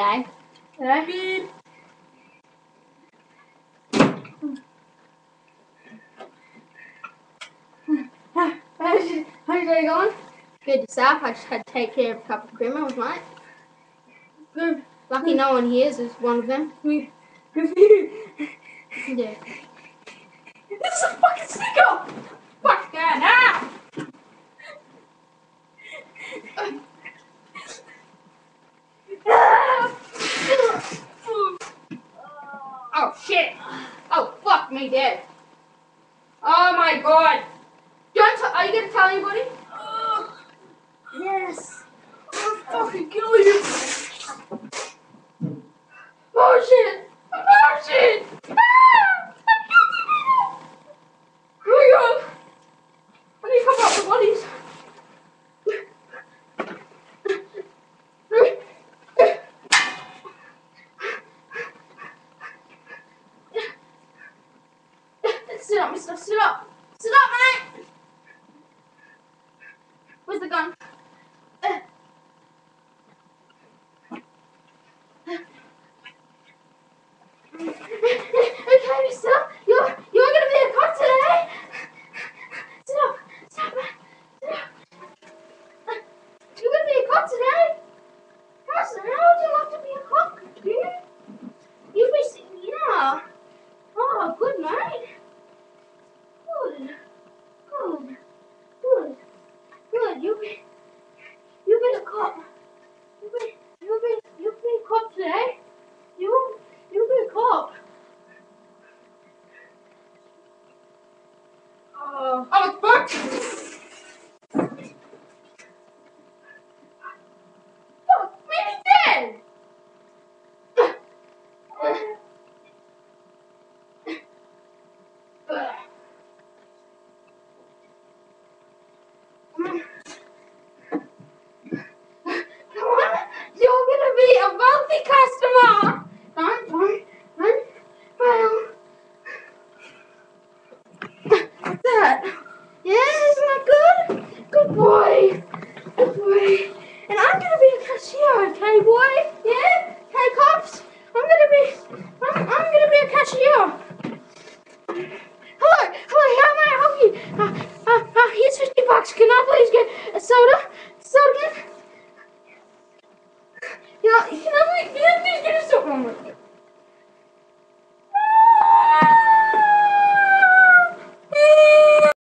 today. Beep. How's your, how's your day going? Good yourself. I just had to take care of a couple of criminals, mate. Good. Lucky no one hears is one of them. Yeah. This is a fucking sneaker! Fuck that now! Oh shit! Oh fuck me dead. Oh my god! Don't are you gonna tell anybody? Yes! I'll fucking kill you! Oh shit! Oh shit! Ah! Oh my god! I need to cover up the bodies. Sit up, mister. Sit up. Sit up, mate. Where's the gun? Eh. you been, you been a cop. You been, you been, you been a cop today. You, you been a cop. Oh. Uh, I'm a fuck. happy customer. Fine, fine, fine. Well, what's that? Yes, isn't that good? Good boy. Good boy. And I'm gonna be a cashier, okay, boy? Yeah? Okay, cops? I'm gonna be. I'm, gonna be a cashier. Hello, hello. How may I help you? Uh, uh, uh, fifty bucks. Can I please get a soda? Soda? Ya sınavı biraz düzgün sokmamak.